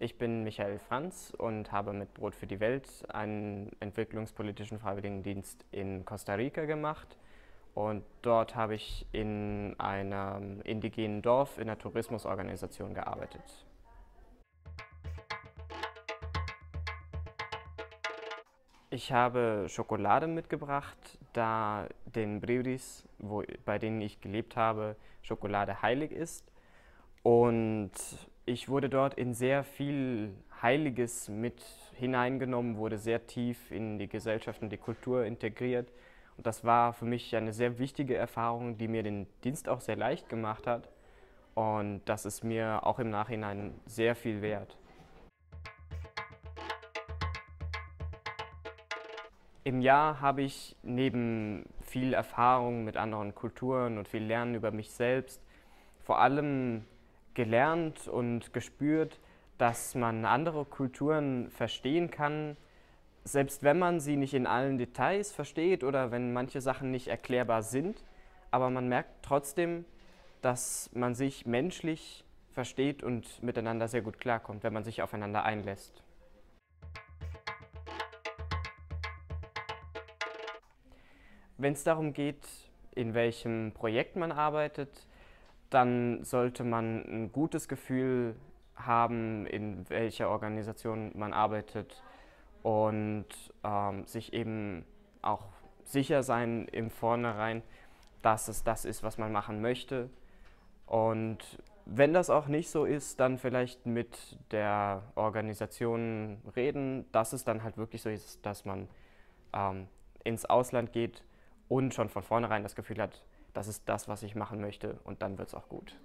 Ich bin Michael Franz und habe mit Brot für die Welt einen entwicklungspolitischen Freiwilligendienst in Costa Rica gemacht. Und dort habe ich in einem indigenen Dorf in einer Tourismusorganisation gearbeitet. Ich habe Schokolade mitgebracht, da den Briris, bei denen ich gelebt habe, Schokolade heilig ist. Und ich wurde dort in sehr viel Heiliges mit hineingenommen, wurde sehr tief in die Gesellschaft und die Kultur integriert. Und das war für mich eine sehr wichtige Erfahrung, die mir den Dienst auch sehr leicht gemacht hat. Und das ist mir auch im Nachhinein sehr viel wert. Im Jahr habe ich neben viel Erfahrung mit anderen Kulturen und viel Lernen über mich selbst vor allem gelernt und gespürt, dass man andere Kulturen verstehen kann, selbst wenn man sie nicht in allen Details versteht oder wenn manche Sachen nicht erklärbar sind, aber man merkt trotzdem, dass man sich menschlich versteht und miteinander sehr gut klarkommt, wenn man sich aufeinander einlässt. Wenn es darum geht, in welchem Projekt man arbeitet, dann sollte man ein gutes Gefühl haben, in welcher Organisation man arbeitet und ähm, sich eben auch sicher sein im Vornherein, dass es das ist, was man machen möchte. Und wenn das auch nicht so ist, dann vielleicht mit der Organisation reden, dass es dann halt wirklich so ist, dass man ähm, ins Ausland geht und schon von vornherein das Gefühl hat, das ist das, was ich machen möchte und dann wird es auch gut.